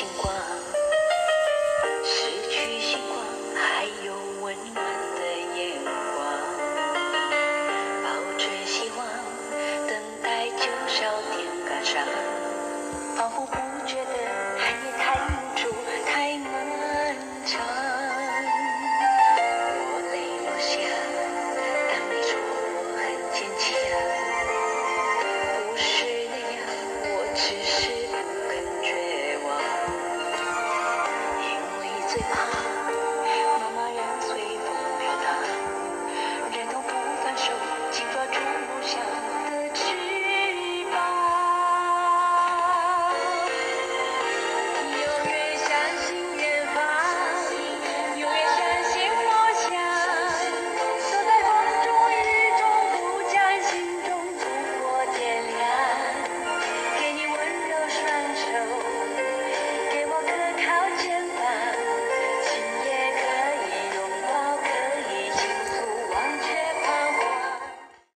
星光，失去星光，还有温暖的眼光。抱着希望，等待就少点感伤。仿佛不觉得黑夜太无助，太漫长。我泪落下，但你说我很坚强。不是那样，我只是。